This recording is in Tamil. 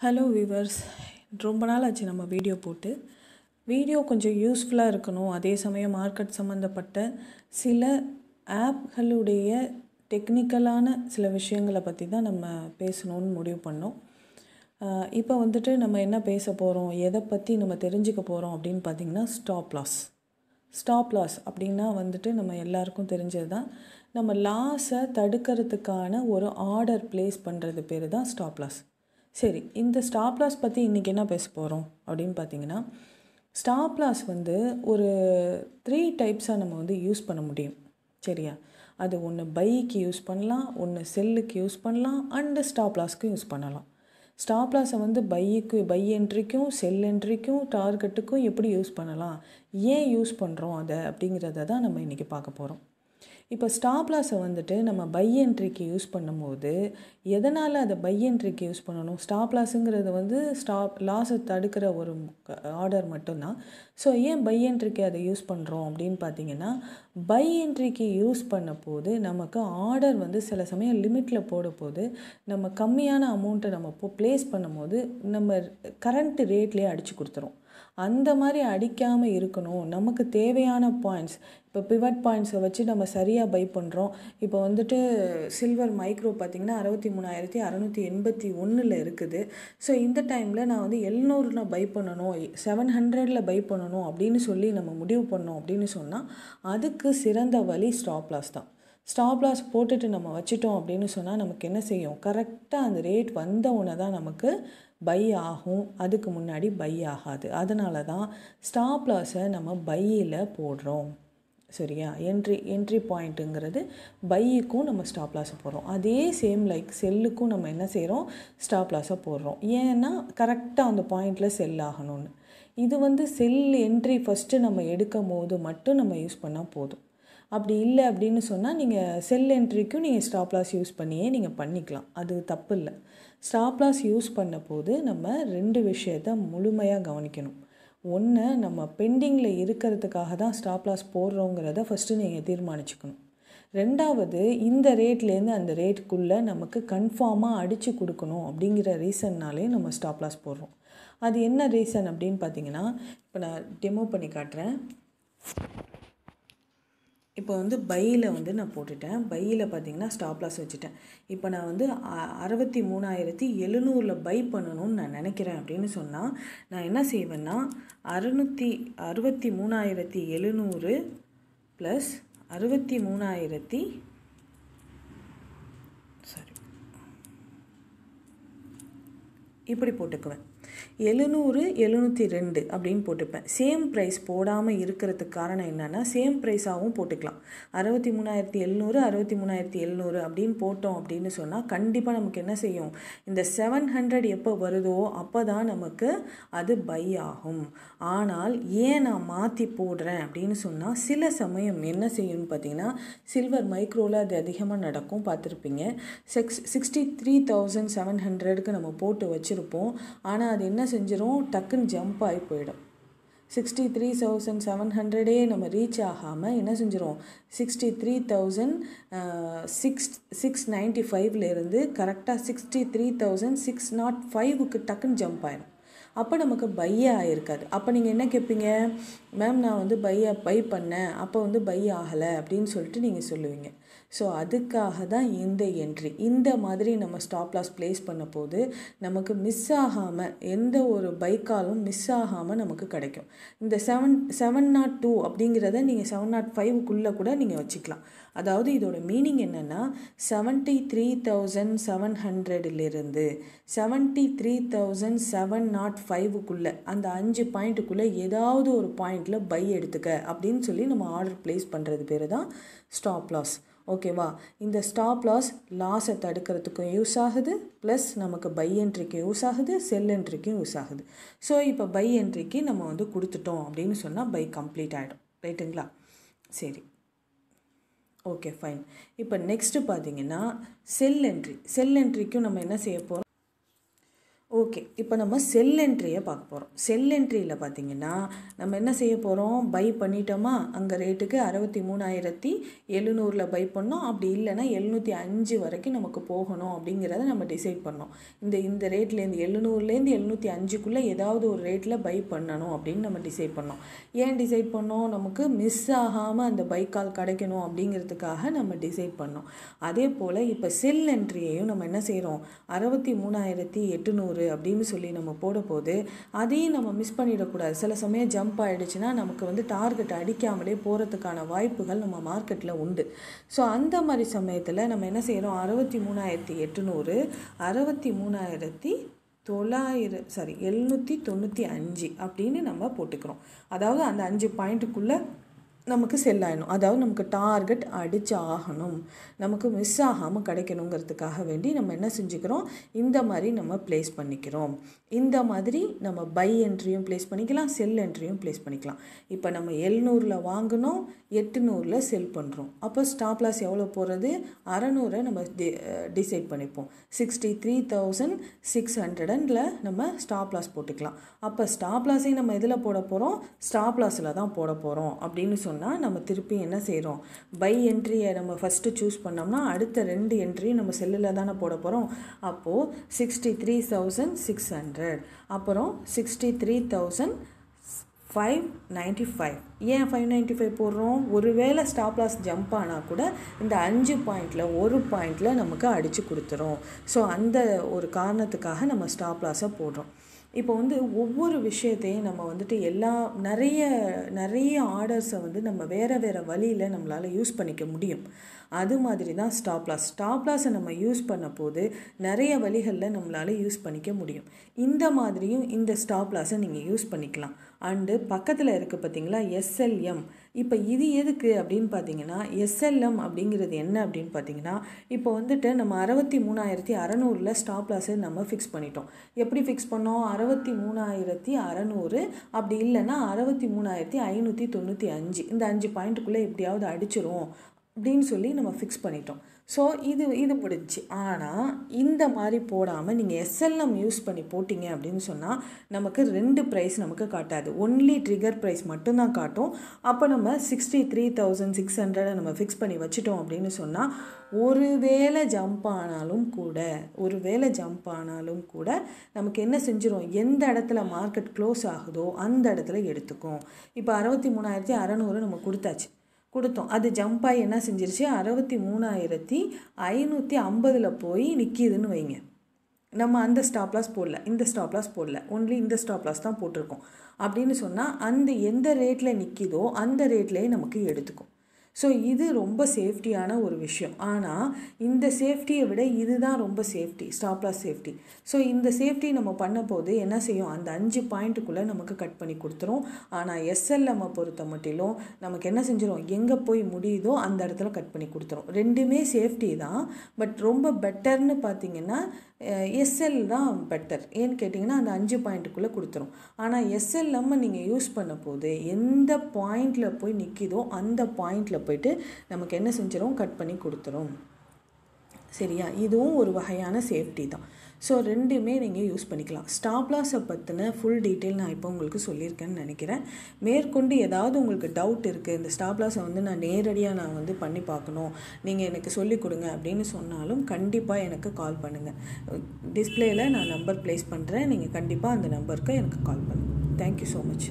ஹலோ விவர்ஸ் ரொம்ப நாள் ஆச்சு நம்ம வீடியோ போட்டு. வீடியோ கொஞ்சம் யூஸ்ஃபுல்லாக இருக்கணும். அதே சமயம் மார்க்கெட் சம்மந்தப்பட்ட சில ஆப்களுடைய டெக்னிக்கலான சில விஷயங்களை பற்றி தான் நம்ம பேசணும்னு முடிவு பண்ணோம். இப்போ வந்துட்டு நம்ம என்ன பேச போகிறோம் எதை பற்றி நம்ம தெரிஞ்சுக்க போகிறோம் அப்படின்னு பார்த்தீங்கன்னா ஸ்டாப் லாஸ் ஸ்டாப் லாஸ் அப்படின்னா வந்துட்டு நம்ம எல்லாருக்கும் தெரிஞ்சது தான். நம்ம லாஸை தடுக்கிறதுக்கான ஒரு ஆர்டர் ப்ளேஸ் பண்ணுறது பேர் தான் ஸ்டாப் லாஸ் சரி இந்த ஸ்டாப் லாஸ் பற்றி இன்றைக்கி என்ன பேச போகிறோம் அப்படின்னு பார்த்தீங்கன்னா ஸ்டாப் லாஸ் வந்து ஒரு த்ரீ டைப்ஸாக நம்ம வந்து யூஸ் பண்ண முடியும். சரியா? அது ஒன்று பைக்கு யூஸ் பண்ணலாம் ஒன்று செல்லுக்கு யூஸ் பண்ணலாம் அண்டு ஸ்டாப் லாஸ்க்கு யூஸ் பண்ணலாம். ஸ்டாப் லாஸை வந்து பைக்கு பை என்ட்ரிக்கும் செல் என்ட்ரிக்கும் டார்கெட்டுக்கும் எப்படி யூஸ் பண்ணலாம்? ஏன் யூஸ் பண்ணுறோம் அதை அப்படிங்கிறத தான் நம்ம இன்றைக்கி பார்க்க போகிறோம் இப்போ ஸ்டாப் லாஸை வந்துட்டு நம்ம பை என்ட்ரிக்கு யூஸ் பண்ணும்போது எதனால் அதை பை என்ட்ரிக்கு யூஸ் பண்ணணும்? ஸ்டாப் லாஸுங்கிறது வந்து ஸ்டாப் லாஸை தடுக்கிற ஒரு ஆர்டர் மட்டும்தான். ஸோ ஏன் பை என்ட்ரிக்கு அதை யூஸ் பண்ணுறோம் அப்படின்னு பார்த்தீங்கன்னா பை என்ட்ரிக்கு யூஸ் பண்ண போது நமக்கு ஆர்டர் வந்து சில சமயம் லிமிட்டில் போட போது நம்ம கம்மியான அமௌண்ட்டை நம்ம இப்போ ப்ளேஸ் பண்ணும்போது நம்ம கரண்ட் ரேட்லேயே அடித்து கொடுத்துரும். அந்த மாதிரி அடிக்காமல் இருக்கணும். நமக்கு தேவையான பாயிண்ட்ஸ் இப்போ பிவட் பாயிண்ட்ஸை வச்சு நம்ம சரியாக பை பண்ணுறோம் இப்போ வந்துட்டு சில்வர் மைக்ரோ பார்த்திங்கன்னா அறுபத்தி மூணாயிரத்தி அறநூற்றி எண்பத்தி ஒன்றில் இருக்குது. ஸோ இந்த டைமில் நான் வந்து எழுநூறுல பை பண்ணணும். செவன் ஹண்ட்ரடில் பை பண்ணணும் அப்படின்னு சொல்லி நம்ம முடிவு பண்ணோம் அப்படின்னு சொன்னால் அதுக்கு சிறந்த வழி ஸ்டாப் லாஸ் தான். ஸ்டாப் லாஸ் போட்டுட்டு நம்ம வச்சிட்டோம் அப்படின்னு சொன்னால் நமக்கு என்ன செய்யும்? கரெக்டாக அந்த ரேட் வந்த உடனே தான் நமக்கு பை ஆகும். அதுக்கு முன்னாடி பை ஆகாது. அதனால தான் ஸ்டாப் லாஸை நம்ம பையில் போடுறோம். சரியா? என்ட்ரி என்ட்ரி பாயிண்ட்டுங்கிறது பையுக்கும் நம்ம ஸ்டாப் லாஸை போடுறோம். அதே சேம் லைக் செல்லுக்கும் நம்ம என்ன செய்கிறோம் ஸ்டாப் லாஸை போடுறோம். ஏன்னா கரெக்டாக அந்த பாயிண்டில் செல் ஆகணும்னு. இது வந்து செல் என்ட்ரி ஃபஸ்ட்டு நம்ம எடுக்கும் போது மட்டும் நம்ம யூஸ் பண்ணால் போதும். அப்படி இல்லை அப்படின்னு சொன்னால் நீங்கள் செல் என்ட்ரிக்கும் நீங்கள் ஸ்டாப் லாஸ் யூஸ் பண்ணியே நீங்கள் பண்ணிக்கலாம். அது தப்பு இல்லை. ஸ்டாப் லாஸ் யூஸ் பண்ண போது நம்ம ரெண்டு விஷயத்த முழுமையாக கவனிக்கணும். ஒன்று நம்ம பெண்டிங்கில் இருக்கிறதுக்காக தான் ஸ்டாப் லாஸ் போடுறோங்கிறத ஃபஸ்ட்டு நீங்கள் தீர்மானிச்சுக்கணும். ரெண்டாவது இந்த ரேட்லேருந்து அந்த ரேட்டுக்குள்ளே நமக்கு கன்ஃபார்மாக அடித்து கொடுக்கணும் அப்படிங்கிற ரீசன்னாலே நம்ம ஸ்டாப் லாஸ் போடுறோம். அது என்ன ரீசன் அப்படின்னு பார்த்தீங்கன்னா இப்போ நான் டெமோ பண்ணி காட்டுறேன். இப்போ வந்து பையில் வந்து நான் போட்டுட்டேன். பையில் பார்த்தீங்கன்னா ஸ்டாப் லாஸ் வச்சுட்டேன். இப்போ நான் வந்து அ- அறுபத்தி மூணாயிரத்தி எழுநூறில் பை பண்ணணும்னு நான் நினைக்கிறேன் அப்படின்னு சொன்னால் நான் என்ன செய்வேன்னா அறுநூற்றி அறுபத்தி மூணாயிரத்தி எழுநூறு ப்ளஸ் அறுபத்தி மூணாயிரத்தி சாரி இப்படி போட்டுக்குவேன். எழுநூறு எழுநூற்றி ரெண்டு அப்படின்னு போட்டுப்பேன். சேம் ப்ரைஸ் போடாமல் இருக்கிறதுக்கு காரணம் என்னென்னா சேம் ப்ரைஸாகவும் போட்டுக்கலாம். அறுபத்தி மூணாயிரத்தி எழுநூறு அறுபத்தி மூணாயிரத்தி எழுநூறு அப்படின்னு போட்டோம் அப்படின்னு சொன்னால் கண்டிப்பாக நமக்கு என்ன செய்யும்? இந்த செவன் ஹண்ட்ரட் எப்போ வருதோ அப்போ தான் நமக்கு அது பை ஆகும். ஆனால் ஏன் நான் மாற்றி போடுறேன் அப்படின்னு சொன்னால் சில சமயம் என்ன செய்யும்னு பார்த்தீங்கன்னா சில்வர் மைக்ரோவில் அது அதிகமாக நடக்கும் பார்த்துருப்பீங்க. Six sixty three thousand seven ஹண்ட்ரடுக்கு நம்ம போட்டு வச்சுருப்போம். ஆனால் அது என்ன செஞ்சிடும் டக்குன்னு ஜம்ப் ஆகி போயிடும். சிக்ஸ்டி த்ரீ தௌசண்ட் செவன் ஹண்ட்ரடே நம்ம ரீச் ஆகாமல் என்ன செஞ்சிடும் sixty three thousand six six ninety ஃபைவ்லேருந்து கரெக்டாக sixty three thousand six nought ஃபைவுக்கு டக்குன்னு ஜம்ப் ஆயிடும் அப்போ நமக்கு பையே ஆகிருக்காது அப்போ நீங்கள் என்ன கேட்பீங்க மேம் நான் வந்து பையை பை பண்ணேன். அப்போ வந்து பை ஆகலை அப்படின்னு சொல்லிட்டு நீங்கள் சொல்லுவீங்க. ஸோ அதுக்காக தான் இந்த என்ட்ரி இந்த மாதிரி நம்ம ஸ்டாப் லாஸ் ப்ளேஸ் பண்ண போது நமக்கு மிஸ் ஆகாமல் எந்த ஒரு பைக்காலும் மிஸ் ஆகாமல் நமக்கு கிடைக்கும். இந்த செவன் செவன் நாட் டூ அப்படிங்கிறத நீங்கள் செவன் நாட் ஃபைவுக்குள்ளே கூட நீங்கள் வச்சுக்கலாம். அதாவது இதோட மீனிங் என்னென்னா செவன்ட்டி த்ரீ தௌசண்ட் செவன் ஹண்ட்ரட்லேருந்து seventy three thousand seven nought ஃபைவுக்குள்ளே அந்த அஞ்சு பாயிண்ட்டுக்குள்ளே ஏதாவது ஒரு பாயிண்டில் பை எடுத்துக்க அப்படின்னு சொல்லி நம்ம ஆர்டர் ப்ளேஸ் பண்ணுறது பேர் தான் ஸ்டாப் லாஸ் ஓகேவா இந்த ஸ்டாப் லாஸ் லாஸை தடுக்கிறதுக்கும் யூஸ் ஆகுது. ப்ளஸ் நமக்கு பை என்ட்ரிக்கு யூஸ் ஆகுது செல் என்ட்ரிக்கும் யூஸ் ஆகுது. ஸோ இப்போ பை என்ட்ரிக்கு நம்ம வந்து கொடுத்துட்டோம் அப்படின்னு சொன்னால் பை கம்ப்ளீட் ஆகிடும் ரைட்டுங்களா சரி. ஓகே ஃபைன் இப்போ நெக்ஸ்ட்டு பார்த்தீங்கன்னா செல் என்ட்ரி செல் என்ட்ரிக்கும் நம்ம என்ன செய்ய போகிறோம் ஓகே இப்போ நம்ம செல் என்ட்ரியை பார்க்க போகிறோம் செல் என்ட்ரியில் பார்த்தீங்கன்னா நம்ம என்ன செய்ய போகிறோம் பை பண்ணிட்டோமா? அங்கே ரேட்டுக்கு அறுபத்தி மூணாயிரத்தி எழுநூறில் பை பண்ணோம். அப்படி இல்லைன்னா எழுநூற்றி அஞ்சு வரைக்கும் நமக்கு போகணும் அப்படிங்கிறத நம்ம டிசைட் பண்ணோம். இந்த இந்த ரேட்லேருந்து எழுநூறுலேருந்து எழுநூற்றி அஞ்சுக்குள்ளே ஏதாவது ஒரு ரேட்டில் பை பண்ணணும் அப்படின்னு நம்ம டிசைட் பண்ணோம். ஏன் டிசைட் பண்ணோம்? நமக்கு மிஸ் ஆகாமல் அந்த பை கால் கிடைக்கணும் அப்படிங்கிறதுக்காக நம்ம டிசைட் பண்ணோம். அதே போல் இப்போ செல் என்ட்ரியையும் நம்ம என்ன செய்கிறோம் அறுபத்தி மூணாயிரத்தி எட்டுநூறு அப்படின்னு சொல்லி நம்ம போடும்போது அதையும் நம்ம மிஸ் பண்ணிடக்கூடாது. சில சமயம் ஜம்ப் ஆகிடுச்சுன்னா நமக்கு வந்து டார்கெட் அடிக்காமலே போகிறதுக்கான வாய்ப்புகள் நம்ம மார்க்கெட்டில் உண்டு. ஸோ அந்த மாதிரி சமயத்தில் நம்ம என்ன செய்கிறோம் அறுபத்தி மூணாயிரத்தி எட்டுநூறு அறுபத்தி மூணாயிரத்தி தொள்ளாயிரம் சாரி எழுநூற்றி தொண்ணூற்றி அஞ்சு அப்படின்னு நம்ம போட்டுக்கிறோம். அதாவது அந்த அஞ்சு பாயிண்ட்டுக்குள்ளே நமக்கு செல் ஆகணும் அதாவது நமக்கு டார்கெட் அடிச்சு ஆகணும் நமக்கு மிஸ் ஆகாமல் கிடைக்கணுங்கிறதுக்காக வேண்டி நம்ம என்ன செஞ்சுக்கிறோம்? இந்த மாதிரி நம்ம ப்ளேஸ் பண்ணிக்கிறோம். இந்த மாதிரி நம்ம பை என்ட்ரியும் ப்ளேஸ் பண்ணிக்கலாம் செல் என்ட்ரியும் ப்ளேஸ் பண்ணிக்கலாம். இப்போ நம்ம எழுநூறில் வாங்கினோம் எட்டுநூறில் செல் பண்ணுறோம் அப்போ ஸ்டாப் லாஸ் எவ்வளோ போகிறது அறநூறை நம்ம டிசைட் பண்ணிப்போம். சிக்ஸ்டி த்ரீ தௌசண்ட் சிக்ஸ் ஹண்ட்ரடில் நம்ம ஸ்டாப் லாஸ் போட்டுக்கலாம். அப்போ ஸ்டாப் லாஸையும் நம்ம எதில் போட போகிறோம் ஸ்டாப் லாஸில் தான் போட போகிறோம் அப்படின்னு சொன்னால் நம்ம திருப்பி என்ன செய்கிறோம் பை என்ட்ரியை நம்ம ஃபஸ்ட்டு சூஸ் பண்ணோம்னா அடுத்த ரெண்டு என்ட்ரியும் நம்ம செல்லில் தானே போட போகிறோம் அப்போது sixty three thousand six hundred அப்புறம் sixty three thousand five ninety five ஏன் ஃபைவ் நைன்ட்டி ஃபைவ் போடுறோம்? ஒருவேளை ஸ்டாப் லாஸ் ஜம்ப் ஆனால் கூட இந்த அஞ்சு பாயிண்டில் ஒரு பாயிண்டில் நமக்கு அடித்து கொடுத்துரும். ஸோ அந்த ஒரு காரணத்துக்காக நம்ம ஸ்டாப் லாஸை போடுறோம். இப்போ வந்து ஒவ்வொரு விஷயத்தையும் நம்ம வந்துட்டு எல்லா நிறைய நிறைய ஆர்டர்ஸை வந்து நம்ம வேறு வேறு வழியில் நம்மளால் யூஸ் பண்ணிக்க முடியும். அது மாதிரி தான் ஸ்டாப்லாஸ் ஸ்டாப்லாஸை நம்ம யூஸ் பண்ண போது நிறைய வழிகளில் நம்மளால் யூஸ் பண்ணிக்க முடியும். இந்த மாதிரியும் இந்த ஸ்டாப்லாஸை நீங்கள் யூஸ் பண்ணிக்கலாம். அண்டு பக்கத்தில் இருக்குது பார்த்தீங்களா எஸ்எல்எம் இப்போ இது எதுக்கு அப்படின்னு பார்த்தீங்கன்னா எஸ்எல்எம் அப்படிங்கிறது என்ன அப்படின்னு பார்த்தீங்கன்னா இப்போ வந்துட்டு நம்ம அறுபத்தி மூணாயிரத்தி அறநூறில் ஸ்டாப் லாஸை நம்ம ஃபிக்ஸ் பண்ணிட்டோம். எப்படி ஃபிக்ஸ் பண்ணோம்? அறுபத்தி மூணாயிரத்தி அறநூறு. அப்படி இல்லைன்னா அறுபத்தி மூணாயிரத்தி ஐநூற்றி தொண்ணூற்றி அஞ்சு. இந்த அஞ்சு பாயிண்ட்டுக்குள்ளே எப்படியாவது அடிச்சிரும் அப்படின்னு சொல்லி நம்ம ஃபிக்ஸ் பண்ணிட்டோம். ஸோ இது இது பிடிச்சி ஆனால் இந்த மாதிரி போடாமல் நீங்கள் எஸ்எல்எம் யூஸ் பண்ணி போட்டிங்க அப்படின்னு சொன்னால் நமக்கு ரெண்டு ப்ரைஸ் நமக்கு காட்டாது. ஒன்லி ட்ரிகர் ப்ரைஸ் மட்டும்தான் காட்டும். அப்போ நம்ம சிக்ஸ்டி த்ரீ தௌசண்ட் சிக்ஸ் ஹண்ட்ரடை நம்ம ஃபிக்ஸ் பண்ணி வச்சுட்டோம் அப்படின்னு சொன்னால் ஒருவேளை ஜம்ப் ஆனாலும் கூட ஒருவேளை ஜம்ப் ஆனாலும் கூட நமக்கு என்ன செஞ்சிடும் எந்த இடத்துல மார்க்கெட் க்ளோஸ் ஆகுதோ அந்த இடத்துல எடுத்துக்கும். இப்போ அறுபத்தி மூணாயிரத்தி அறநூறு நம்ம கொடுத்தாச்சு. கொடுத்தோம். அது ஜம்ப் ஆகி என்ன செஞ்சிருச்சு? அறுபத்தி மூணாயிரத்தி ஐநூற்றி ஐம்பதில் போய் நிற்கிதுன்னு வைங்க. நம்ம அந்த ஸ்டாப் லாஸ் போடல. இந்த ஸ்டாப் லாஸ் போடல. ஒன்லி இந்த ஸ்டாப் லாஸ் தான் போட்டிருக்கோம். அப்படின்னு சொன்னால் அந்த எந்த ரேட்டில் நிற்கிதோ அந்த ரேட்லேயே நமக்கு எடுத்துக்கும். ஸோ இது ரொம்ப சேஃப்டியான ஒரு விஷயம். ஆனால் இந்த சேஃப்டியை விட இதுதான் ரொம்ப safety stop loss safety so இந்த சேஃப்டி நம்ம பண்ண போது என்ன செய்யும்? அந்த அஞ்சு பாயிண்ட்டுக்குள்ளே நமக்கு கட் பண்ணி கொடுத்துரும். ஆனால் எஸ்எல்எம்மை பொறுத்த மட்டிலும் நமக்கு என்ன செஞ்சிடும் எங்கே போய் முடியுதோ அந்த இடத்துல கட் பண்ணி கொடுத்துரும். ரெண்டுமே சேஃப்டி தான். பட் ரொம்ப பெட்டர்னு பார்த்தீங்கன்னா எஸ்எல் தான் பெட்டர் ஏன்னு கேட்டிங்கன்னா அந்த அஞ்சு பாயிண்ட்டுக்குள்ளே கொடுத்துரும். ஆனால் எஸ்எல் நம்ம நீங்கள் யூஸ் பண்ண போது எந்த பாயிண்டில் போய் நிற்கிதோ அந்த பாயிண்டில் போயிட்டு நமக்கு என்ன செஞ்சிடும் கட் பண்ணி கொடுத்துரும். சரியா? இதுவும் ஒரு வகையான சேஃப்டி தான். ஸோ ரெண்டுமே நீங்கள் யூஸ் பண்ணிக்கலாம். ஸ்டாப் லாஸை பற்றின ஃபுல் டீட்டெயில் நான் இப்போ உங்களுக்கு சொல்லியிருக்கேன்னு நினைக்கிறேன். மேற்கொண்டு ஏதாவது உங்களுக்கு டவுட் இருக்குது இந்த ஸ்டாப் லாஸை வந்து நான் நேரடியாக நான் வந்து பண்ணி பார்க்கணும் நீங்கள் எனக்கு சொல்லிக் கொடுங்க அப்படின்னு சொன்னாலும் கண்டிப்பாக எனக்கு கால் பண்ணுங்கள் டிஸ்பிளேயில் நான் நம்பர் ப்ளேஸ் பண்ணுறேன் நீங்கள் கண்டிப்பாக அந்த நம்பருக்கு எனக்கு கால் பண்ணுங்கள் தேங்க்யூ ஸோ மச்